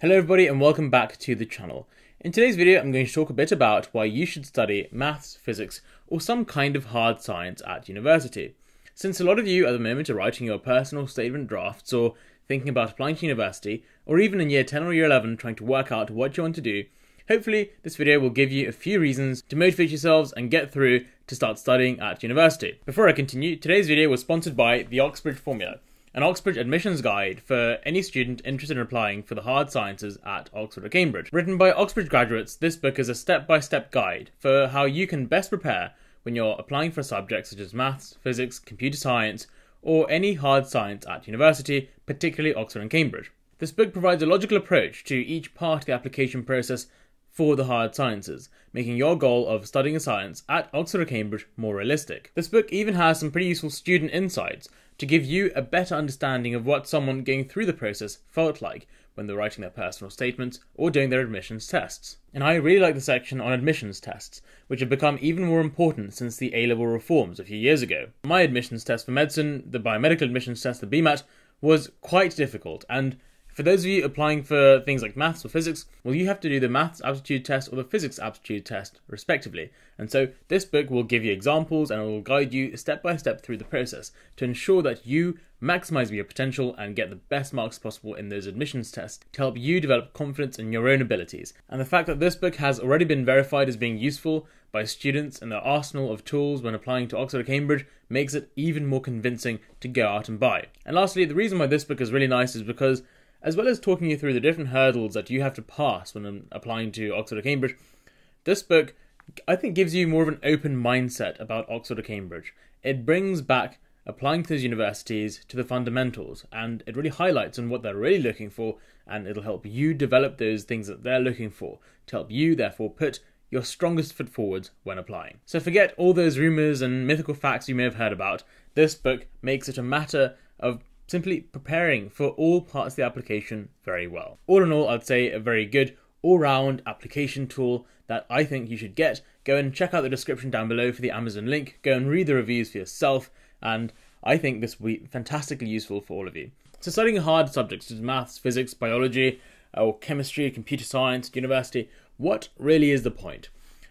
Hello everybody and welcome back to the channel. In today's video I'm going to talk a bit about why you should study maths, physics or some kind of hard science at university. Since a lot of you at the moment are writing your personal statement drafts or thinking about applying to university or even in year 10 or year 11 trying to work out what you want to do, hopefully this video will give you a few reasons to motivate yourselves and get through to start studying at university. Before I continue, today's video was sponsored by the Oxbridge Formula an Oxbridge admissions guide for any student interested in applying for the hard sciences at Oxford or Cambridge. Written by Oxbridge graduates, this book is a step by step guide for how you can best prepare when you're applying for subjects such as maths, physics, computer science, or any hard science at university, particularly Oxford and Cambridge. This book provides a logical approach to each part of the application process for the hard sciences, making your goal of studying a science at Oxford or Cambridge more realistic. This book even has some pretty useful student insights to give you a better understanding of what someone going through the process felt like when they're writing their personal statements or doing their admissions tests. And I really like the section on admissions tests, which have become even more important since the A level reforms a few years ago. My admissions test for medicine, the biomedical admissions test, the BMAT, was quite difficult, and for those of you applying for things like maths or physics, well, you have to do the maths aptitude test or the physics aptitude test, respectively. And so this book will give you examples and it will guide you step by step through the process to ensure that you maximize your potential and get the best marks possible in those admissions tests to help you develop confidence in your own abilities. And the fact that this book has already been verified as being useful by students and their arsenal of tools when applying to Oxford or Cambridge makes it even more convincing to go out and buy. And lastly, the reason why this book is really nice is because as well as talking you through the different hurdles that you have to pass when um, applying to Oxford or Cambridge, this book, I think, gives you more of an open mindset about Oxford or Cambridge. It brings back applying to those universities to the fundamentals, and it really highlights on what they're really looking for, and it'll help you develop those things that they're looking for to help you, therefore, put your strongest foot forward when applying. So forget all those rumours and mythical facts you may have heard about. This book makes it a matter of simply preparing for all parts of the application very well. All in all, I'd say a very good all round application tool that I think you should get. Go and check out the description down below for the Amazon link. Go and read the reviews for yourself, and I think this will be fantastically useful for all of you. So, studying hard subjects such as maths, physics, biology, uh, or chemistry, computer science university, what really is the point?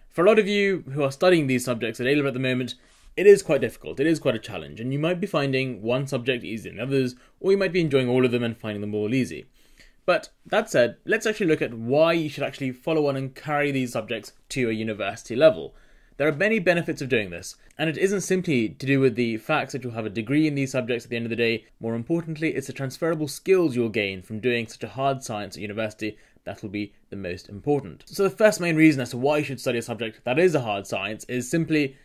For a lot of you who are studying these subjects at A level at the moment, it is quite difficult. It is quite a challenge, and you might be finding one subject easier than others, or you might be enjoying all of them and finding them all easy. But that said, let's actually look at why you should actually follow on and carry these subjects to a university level. There are many benefits of doing this, and it isn't simply to do with the facts that you'll have a degree in these subjects at the end of the day. More importantly, it's the transferable skills you'll gain from doing such a hard science at university that will be the most important. So, the first main reason as to why you should study a subject that is a hard science is simply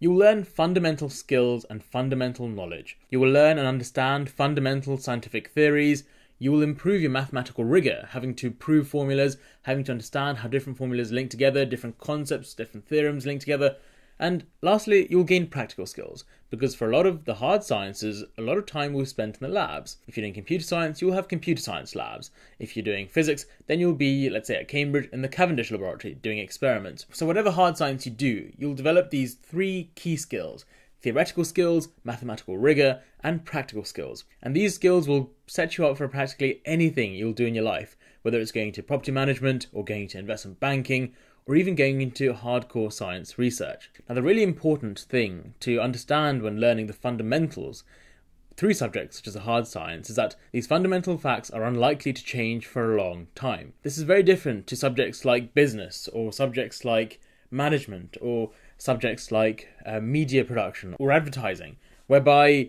you will learn fundamental skills and fundamental knowledge. You will learn and understand fundamental scientific theories. You will improve your mathematical rigor, having to prove formulas, having to understand how different formulas link together, different concepts, different theorems link together, and lastly, you'll gain practical skills, because for a lot of the hard sciences, a lot of time will be spent in the labs. If you're doing computer science, you'll have computer science labs. If you're doing physics, then you'll be, let's say, at Cambridge in the Cavendish laboratory doing experiments. So, whatever hard science you do, you'll develop these three key skills theoretical skills, mathematical rigor, and practical skills. And these skills will set you up for practically anything you'll do in your life, whether it's going to property management or going to investment banking or even going into hardcore science research. Now, the really important thing to understand when learning the fundamentals through subjects such as a hard science is that these fundamental facts are unlikely to change for a long time. This is very different to subjects like business or subjects like management or subjects like uh, media production or advertising, whereby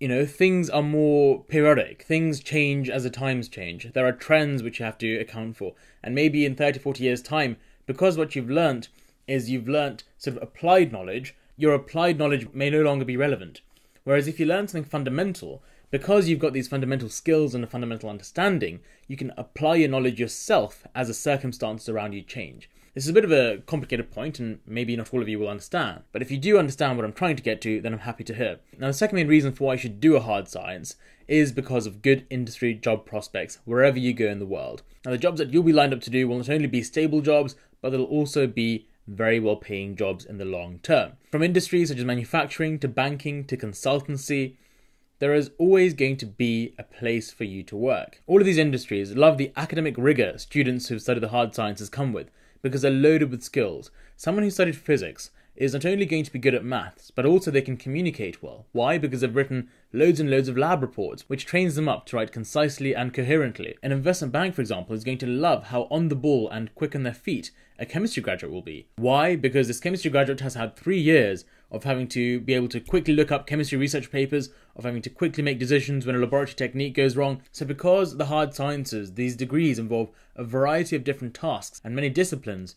you know things are more periodic things change as the times change there are trends which you have to account for and maybe in 30 40 years time because what you've learnt is you've learnt sort of applied knowledge, your applied knowledge may no longer be relevant. Whereas if you learn something fundamental, because you've got these fundamental skills and a fundamental understanding, you can apply your knowledge yourself as the circumstances around you change. This is a bit of a complicated point, and maybe not all of you will understand. But if you do understand what I'm trying to get to, then I'm happy to hear. Now, the second main reason for why you should do a hard science is because of good industry job prospects wherever you go in the world. Now, the jobs that you'll be lined up to do will not only be stable jobs, but they'll also be very well paying jobs in the long term. From industries such as manufacturing to banking to consultancy there is always going to be a place for you to work. All of these industries love the academic rigor students who've studied the hard sciences come with because they're loaded with skills. Someone who studied physics is not only going to be good at maths, but also they can communicate well. Why? Because they've written loads and loads of lab reports, which trains them up to write concisely and coherently. An investment bank, for example, is going to love how on the ball and quick on their feet a chemistry graduate will be. Why? Because this chemistry graduate has had three years of having to be able to quickly look up chemistry research papers, of having to quickly make decisions when a laboratory technique goes wrong. So, because the hard sciences, these degrees involve a variety of different tasks and many disciplines,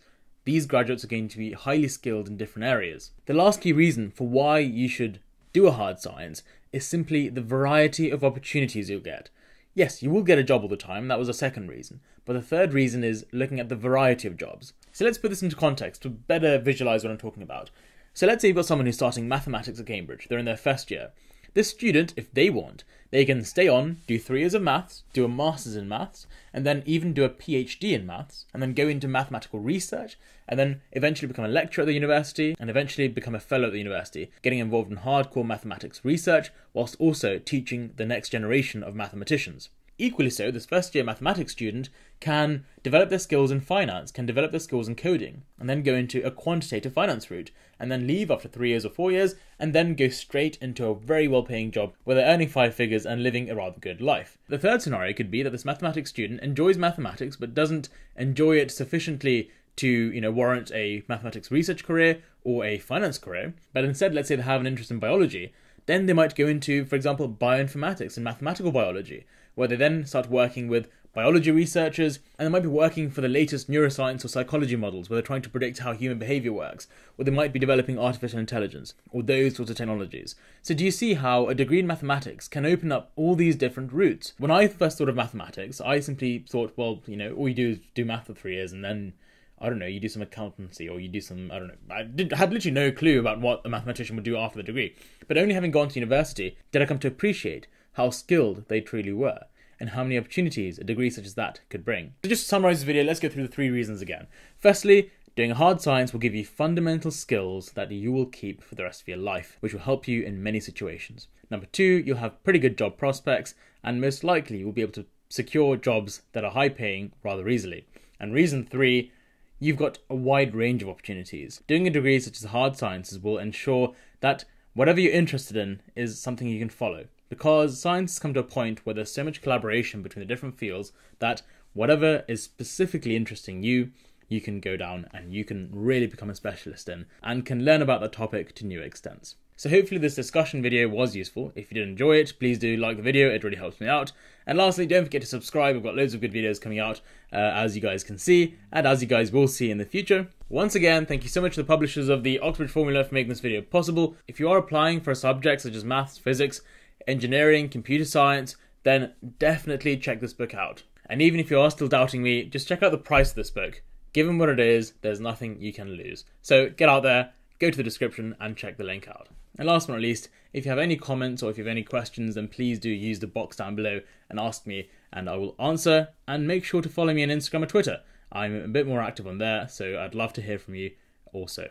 these graduates are going to be highly skilled in different areas. The last key reason for why you should do a hard science is simply the variety of opportunities you'll get. Yes, you will get a job all the time, that was a second reason, but the third reason is looking at the variety of jobs. So let's put this into context to better visualize what I'm talking about. So let's say you've got someone who's starting mathematics at Cambridge, they're in their first year. This student, if they want, they can stay on, do three years of maths, do a master's in maths, and then even do a PhD in maths, and then go into mathematical research, and then eventually become a lecturer at the university, and eventually become a fellow at the university, getting involved in hardcore mathematics research, whilst also teaching the next generation of mathematicians. Equally so, this first year mathematics student can develop their skills in finance, can develop their skills in coding, and then go into a quantitative finance route, and then leave after three years or four years, and then go straight into a very well paying job where they're earning five figures and living a rather good life. The third scenario could be that this mathematics student enjoys mathematics but doesn't enjoy it sufficiently to you know warrant a mathematics research career or a finance career, but instead let's say they have an interest in biology, then they might go into, for example, bioinformatics and mathematical biology, where they then start working with biology researchers, and they might be working for the latest neuroscience or psychology models where they're trying to predict how human behavior works, or they might be developing artificial intelligence, or those sorts of technologies. So, do you see how a degree in mathematics can open up all these different routes? When I first thought of mathematics, I simply thought, well, you know, all you do is do math for three years and then I don't know, you do some accountancy or you do some, I don't know. I did, had literally no clue about what a mathematician would do after the degree. But only having gone to university did I come to appreciate how skilled they truly were and how many opportunities a degree such as that could bring. So just to summarize this video, let's go through the three reasons again. Firstly, doing hard science will give you fundamental skills that you will keep for the rest of your life, which will help you in many situations. Number two, you'll have pretty good job prospects, and most likely you will be able to secure jobs that are high paying rather easily. And reason three, you've got a wide range of opportunities. Doing a degree such as hard sciences will ensure that whatever you're interested in is something you can follow. Because science has come to a point where there's so much collaboration between the different fields that whatever is specifically interesting you, you can go down and you can really become a specialist in and can learn about the topic to new extents. So hopefully this discussion video was useful. If you did enjoy it, please do like the video, it really helps me out. And lastly, don't forget to subscribe, I've got loads of good videos coming out, uh, as you guys can see, and as you guys will see in the future. Once again, thank you so much to the publishers of the Oxford Formula for making this video possible. If you are applying for subjects such as maths, physics, engineering, computer science, then definitely check this book out. And even if you are still doubting me, just check out the price of this book. Given what it is, there's nothing you can lose. So get out there, go to the description, and check the link out. And last but not least, if you have any comments or if you have any questions, then please do use the box down below and ask me, and I will answer. And make sure to follow me on Instagram or Twitter. I'm a bit more active on there, so I'd love to hear from you also.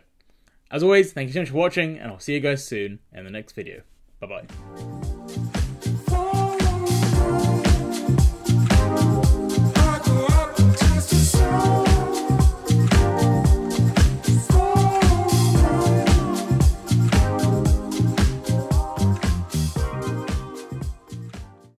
As always, thank you so much for watching, and I'll see you guys soon in the next video. Bye bye.